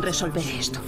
Resolveré esto.